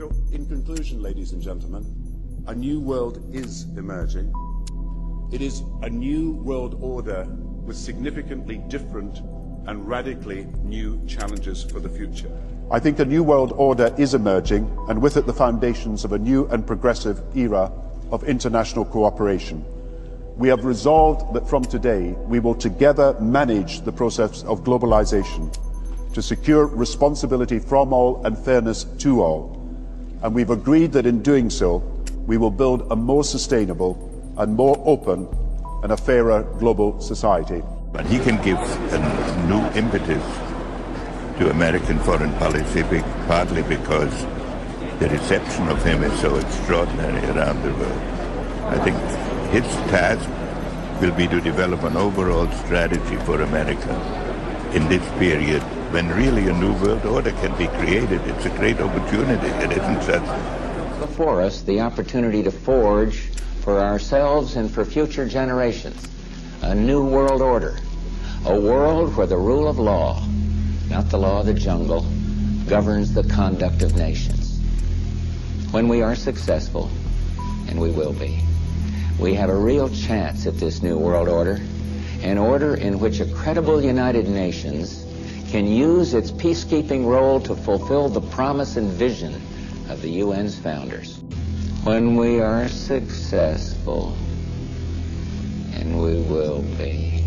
So, in conclusion, ladies and gentlemen, a new world is emerging. It is a new world order with significantly different and radically new challenges for the future. I think a new world order is emerging, and with it the foundations of a new and progressive era of international cooperation. We have resolved that from today we will together manage the process of globalization to secure responsibility from all and fairness to all. And we've agreed that in doing so, we will build a more sustainable and more open and a fairer global society. But he can give a new impetus to American foreign policy, partly because the reception of him is so extraordinary around the world. I think his task will be to develop an overall strategy for America in this period when really a new world order can be created. It's a great opportunity. It isn't just before us the opportunity to forge for ourselves and for future generations a new world order, a world where the rule of law, not the law of the jungle, governs the conduct of nations. When we are successful, and we will be, we have a real chance at this new world order, an order in which a credible United Nations can use its peacekeeping role to fulfill the promise and vision of the UN's founders. When we are successful, and we will be,